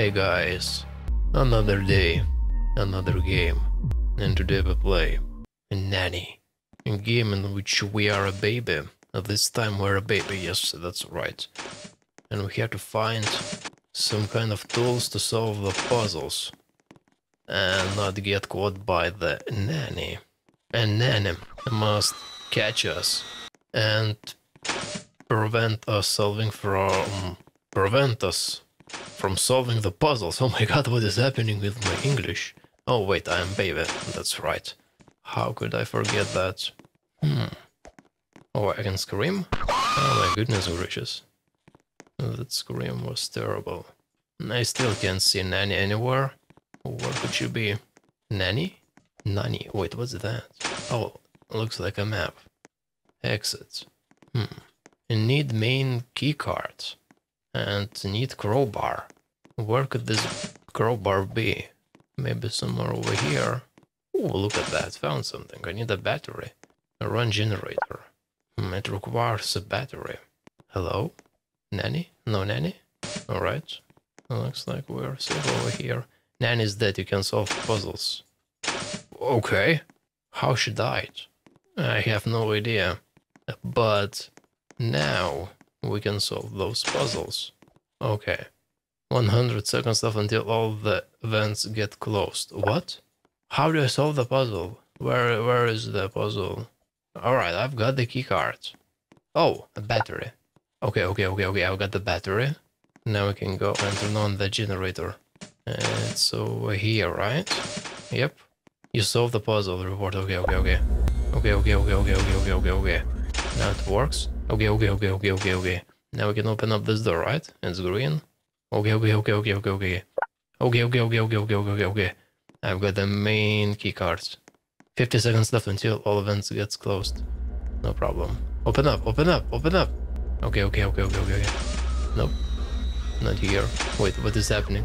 Hey guys, another day, another game, and today we play a Nanny, a game in which we are a baby. At this time we're a baby, yes, that's right. And we have to find some kind of tools to solve the puzzles and not get caught by the nanny. And nanny must catch us and prevent us solving from prevent us from solving the puzzles. Oh my god, what is happening with my English? Oh wait, I am baby. That's right. How could I forget that? Hmm. Oh, I can scream? Oh my goodness gracious. That scream was terrible. I still can't see Nanny anywhere. Where could she be? Nanny? Nanny? Wait, what's that? Oh, looks like a map. Exit. Hmm. Need main keycard. And need crowbar. Where could this crowbar be? Maybe somewhere over here. Oh, look at that. Found something. I need a battery. A run generator. Hmm, it requires a battery. Hello? Nanny? No nanny? Alright. Looks like we're safe over here. Nanny's dead, you can solve puzzles. Okay. How she died? I have no idea. But now we can solve those puzzles. Okay. 100 seconds left until all the vents get closed. What? How do I solve the puzzle? Where where is the puzzle? Alright, I've got the keycard. Oh, a battery. Okay, okay, okay, okay, I've got the battery. Now we can go and turn on the generator. It's over here, right? Yep. You solved the puzzle report. Okay, okay, okay. Okay, okay, okay, okay, okay, okay, okay, okay. Now it works. Okay, okay, okay, okay, okay, okay. Now we can open up this door, right? It's green. Okay, okay, okay, okay, okay, okay. Okay, okay, okay, okay, okay, okay, okay. I've got the main key cards. 50 seconds left until all events gets closed. No problem. Open up, open up, open up. Okay, okay, okay, okay, okay, okay. Nope. Not here. Wait, what is happening?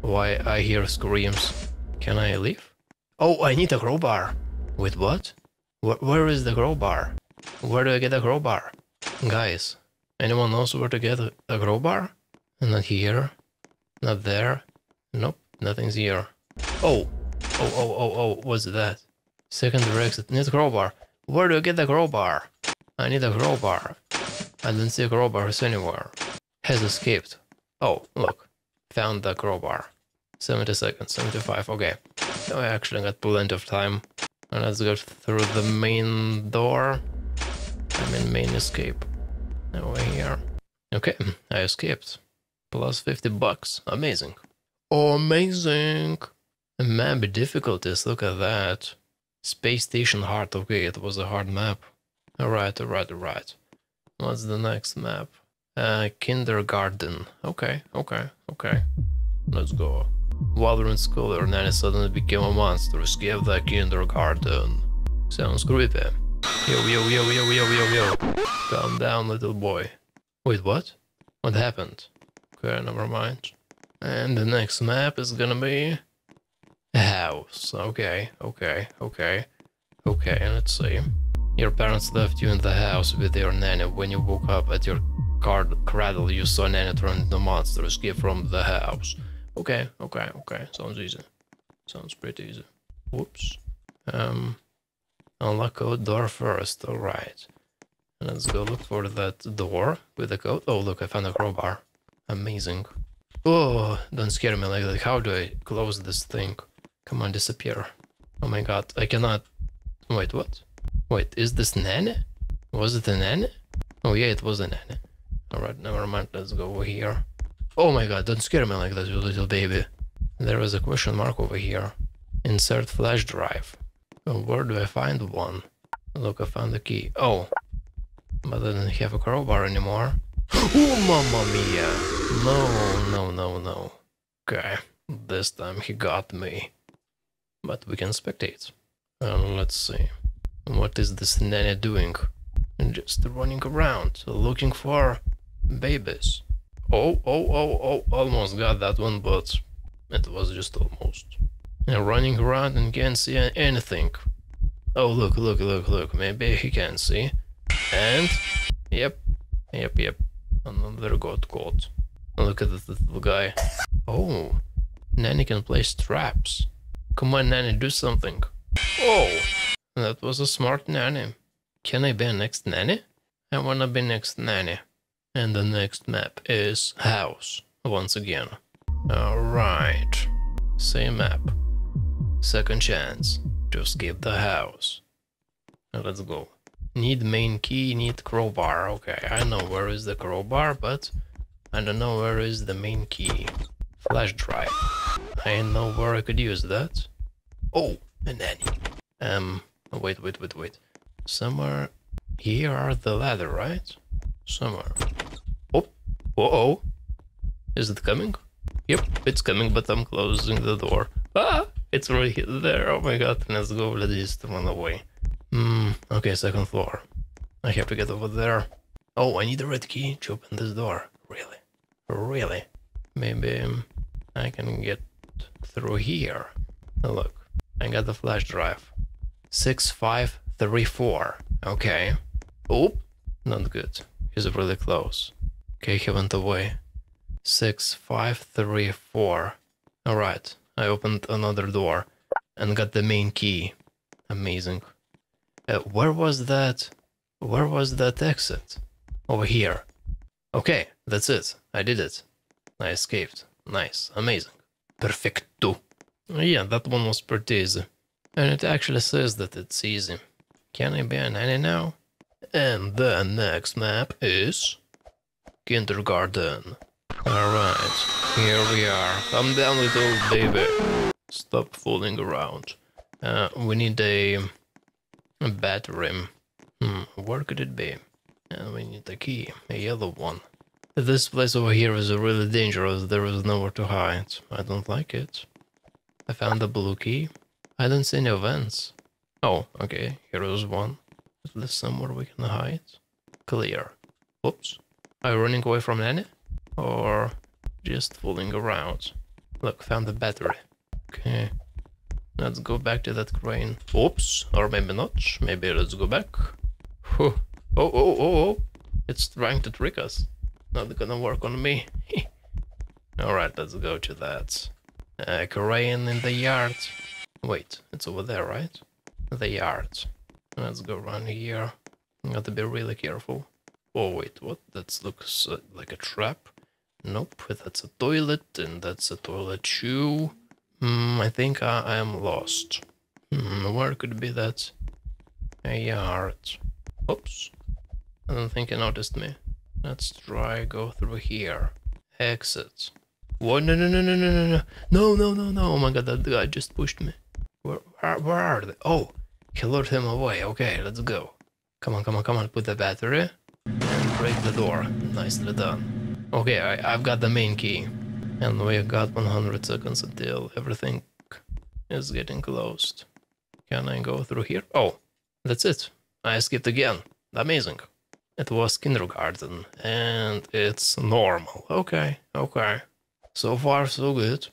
Why I hear screams. Can I leave? Oh, I need a crowbar. Wait, what? Wh where is the crowbar? Where do I get a crowbar? Guys, anyone knows where to get a, a crowbar? Not here. Not there. Nope, nothing's here. Oh! Oh, oh, oh, oh, what's that? Secondary exit. Need crowbar. Where do I get the crowbar? I need a crowbar. I don't see crowbars anywhere. Has escaped. Oh, look. Found the crowbar. 70 seconds, 75, okay. So I actually got plenty of time. Let's go through the main door. I mean main escape. Over here. Okay, I escaped. Plus 50 bucks. Amazing. Oh, amazing! Map difficulties, look at that. Space Station hard, okay, it was a hard map. Alright, alright, alright. What's the next map? Uh, kindergarten. Okay, okay, okay. Let's go. While in school, Hernani suddenly became a monster, escaped the kindergarten. Sounds creepy. Yo, yo, yo, yo, yo, yo, yo. Calm down, little boy. Wait, what? What happened? Okay, never mind. And the next map is gonna be... A house. Okay, okay, okay. Okay, let's see. Your parents left you in the house with your nanny. When you woke up at your cradle, you saw nanny turn into monster, escape from the house. Okay, okay, okay. Sounds easy. Sounds pretty easy. Whoops. Um, unlock code door first. Alright. Let's go look for that door with the code. Oh, look, I found a crowbar. Amazing. Oh, don't scare me like that. How do I close this thing? Come on, disappear. Oh my god, I cannot... Wait, what? Wait, is this Nanny? Was it a Nanny? Oh yeah, it was a Nanny. Alright, never mind, let's go over here. Oh my god, don't scare me like that, you little baby. There is a question mark over here. Insert flash drive. Oh, where do I find one? Look, I found the key. Oh. But I don't have a crowbar anymore. Oh, mamma mia! No, no, no, no. Okay, this time he got me. But we can spectate. And let's see. What is this nanny doing? Just running around, looking for babies. Oh, oh, oh, oh, almost got that one, but it was just almost. And running around and can't see anything. Oh, look, look, look, look, maybe he can see. And, yep, yep, yep, another got caught. Look at this little guy. Oh, Nanny can place traps. Come on, Nanny, do something. Oh, that was a smart Nanny. Can I be a next Nanny? I wanna be next Nanny. And the next map is house, once again. Alright, same map. Second chance to skip the house. Let's go. Need main key, need crowbar. Okay, I know where is the crowbar, but I don't know where is the main key. Flash drive. I know where I could use that. Oh, a nanny. Um, wait, wait, wait, wait. Somewhere here are the ladder, right? Somewhere. Oh, uh oh. Is it coming? Yep, it's coming, but I'm closing the door. Ah, it's right there. Oh my god, let's go. Let's just run away. Hmm, okay, second floor. I have to get over there. Oh, I need a red key to open this door. Really? Really? Maybe I can get through here. Look, I got the flash drive. 6534. Okay. Oh, not good. He's really close. Okay, he went away. 6534. Alright, I opened another door and got the main key. Amazing. Uh, where was that? Where was that exit? Over here. Okay, that's it. I did it. I escaped. Nice. Amazing. Perfecto. Yeah, that one was pretty easy. And it actually says that it's easy. Can I be a nanny now? And the next map is... Kindergarten. Alright, here we are. Come down, little baby. Stop fooling around. Uh, we need a a battery. Hmm, where could it be? And we need a key, a yellow one. This place over here is really dangerous, there is nowhere to hide. I don't like it. I found the blue key. I don't see any vents. Oh, okay, here is one. Is there somewhere we can hide? Clear. Oops. Are you running away from Nanny? Or just fooling around? Look, found the battery. Okay. Let's go back to that crane. Oops, or maybe not. Maybe let's go back. Oh, oh, oh, oh. It's trying to trick us. Not gonna work on me. Alright, let's go to that. Uh, crane in the yard. Wait, it's over there, right? The yard. Let's go around here. Got to be really careful. Oh, wait, what? That looks uh, like a trap. Nope, that's a toilet, and that's a toilet shoe. Hmm, I think I, am lost. Hmm, where could be that? A yard. Oops. I don't think he noticed me. Let's try go through here. Exit. What? No, no, no, no, no, no, no. No, no, no, no. Oh my god, that guy just pushed me. Where, where, where are they? Oh, he lured him away. Okay, let's go. Come on, come on, come on. Put the battery and break the door. Nicely done. Okay, I, I've got the main key. And we've got 100 seconds until everything is getting closed. Can I go through here? Oh, that's it. I skipped again. Amazing. It was kindergarten, and it's normal. Okay, okay. So far, so good.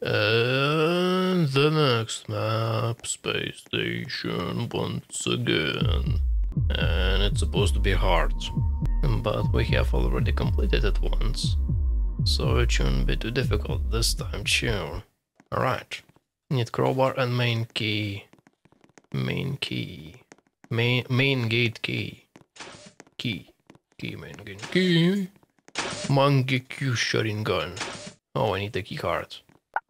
And the next map, Space Station once again. And it's supposed to be hard. But we have already completed it once so it shouldn't be too difficult this time too. Alright, need crowbar and main key. Main key. Main, main gate key. Key. Key, main gate key. Shutting gun. Oh, I need the key card.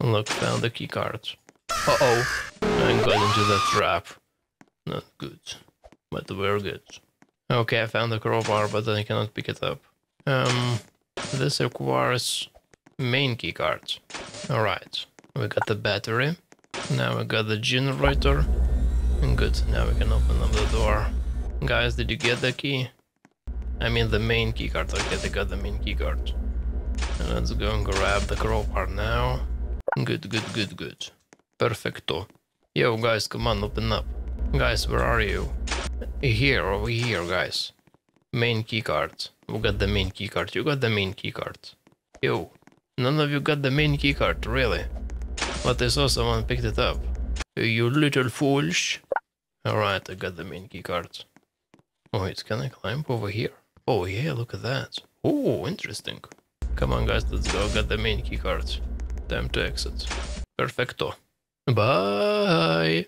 Look, found the key card. Uh-oh, I got into the trap. Not good, but we're good. Okay, I found the crowbar, but I cannot pick it up. Um, this requires main keycard. Alright, we got the battery. Now we got the generator. Good, now we can open up the door. Guys, did you get the key? I mean the main keycard, okay, they got the main keycard. Let's go and grab the crowbar now. Good, good, good, good. Perfecto. Yo, guys, come on, open up. Guys, where are you? Here, over here, guys. Main keycard. We got the main keycard. You got the main keycard. Yo, none of you got the main keycard, really? But I saw someone picked it up. You little fools. Alright, I got the main keycard. Oh, wait, can I climb over here? Oh yeah, look at that. Oh, interesting. Come on guys, let's go, got the main keycard. Time to exit. Perfecto. Bye.